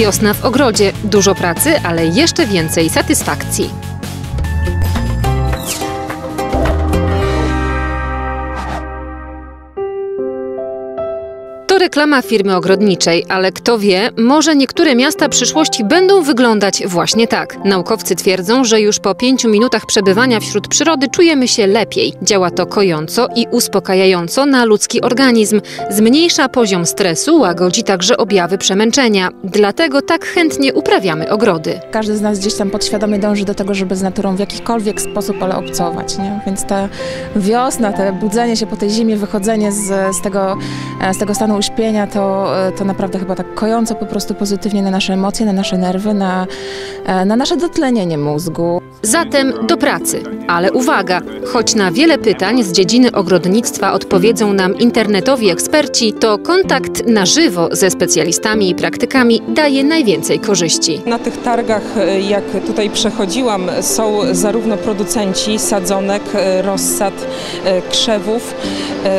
Wiosna w ogrodzie, dużo pracy, ale jeszcze więcej satysfakcji. Reklama firmy ogrodniczej, ale kto wie, może niektóre miasta przyszłości będą wyglądać właśnie tak. Naukowcy twierdzą, że już po pięciu minutach przebywania wśród przyrody czujemy się lepiej. Działa to kojąco i uspokajająco na ludzki organizm, zmniejsza poziom stresu, łagodzi także objawy przemęczenia. Dlatego tak chętnie uprawiamy ogrody. Każdy z nas gdzieś tam podświadomie dąży do tego, żeby z naturą w jakikolwiek sposób, ale obcować, nie? Więc ta wiosna, te budzenie się po tej zimie, wychodzenie z, z, tego, e, z tego stanu uśpienia, to, e, to naprawdę chyba tak kojąco po prostu pozytywnie na nasze emocje, na nasze nerwy, na, e, na nasze dotlenienie mózgu. Zatem do pracy. Ale uwaga, choć na wiele pytań z dziedziny ogrodnictwa odpowiedzą nam internetowi eksperci, to kontakt na żywo ze specjalistami i praktykami daje najwięcej korzyści. Na tych targach, e, jak tutaj przechodziłam, są zarówno producenci sadzonek, e, rozsad, e, krzewów,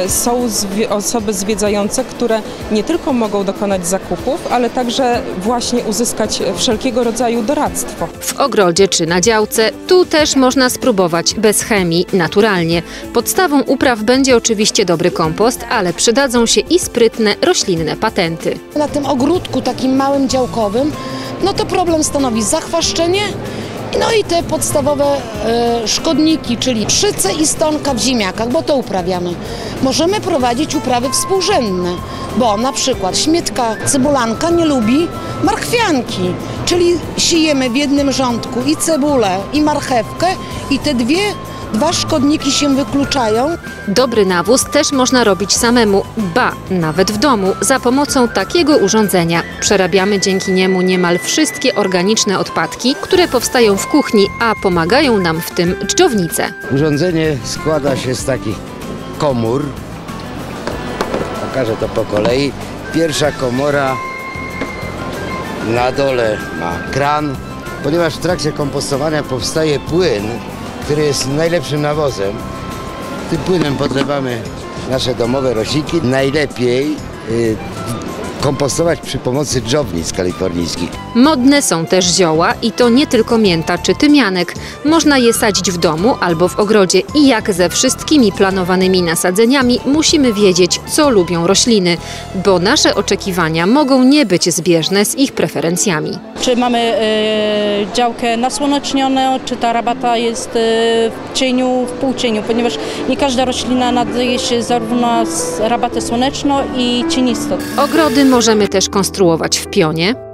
są osoby zwiedzające, które nie tylko mogą dokonać zakupów, ale także właśnie uzyskać wszelkiego rodzaju doradztwo. W ogrodzie czy na działce, tu też można spróbować bez chemii, naturalnie. Podstawą upraw będzie oczywiście dobry kompost, ale przydadzą się i sprytne roślinne patenty. Na tym ogródku takim małym działkowym, no to problem stanowi zachwaszczenie, no i te podstawowe e, szkodniki, czyli pszyce i stonka w ziemniakach, bo to uprawiamy. Możemy prowadzić uprawy współrzędne, bo na przykład śmietka cebulanka nie lubi marchwianki, czyli sijemy w jednym rządku i cebulę, i marchewkę i te dwie, dwa szkodniki się wykluczają. Dobry nawóz też można robić samemu, ba, nawet w domu, za pomocą takiego urządzenia. Przerabiamy dzięki niemu niemal wszystkie organiczne odpadki, które powstają w kuchni, a pomagają nam w tym dżdżownice. Urządzenie składa się z takich komór. Pokażę to po kolei. Pierwsza komora na dole ma kran, ponieważ w trakcie kompostowania powstaje płyn, który jest najlepszym nawozem. Tym płynem podlewamy nasze domowe roślinki. Najlepiej y, kompostować przy pomocy dżownic kalifornijskich. Modne są też zioła i to nie tylko mięta czy tymianek. Można je sadzić w domu albo w ogrodzie i jak ze wszystkimi planowanymi nasadzeniami musimy wiedzieć, co lubią rośliny, bo nasze oczekiwania mogą nie być zbieżne z ich preferencjami. Czy mamy e, działkę nasłonecznioną, czy ta rabata jest e, w cieniu, w półcieniu, ponieważ nie każda roślina nadaje się zarówno z rabatę słoneczną i cienistą. Ogrody możemy też konstruować w pionie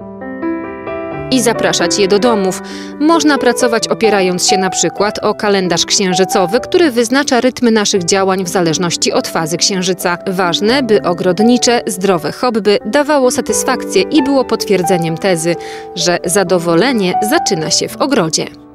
i zapraszać je do domów. Można pracować opierając się na przykład o kalendarz księżycowy, który wyznacza rytmy naszych działań w zależności od fazy księżyca. Ważne, by ogrodnicze, zdrowe hobby dawało satysfakcję i było potwierdzeniem tezy, że zadowolenie zaczyna się w ogrodzie.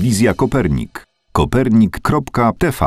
Telewizja Kopernik. Kopernik.tv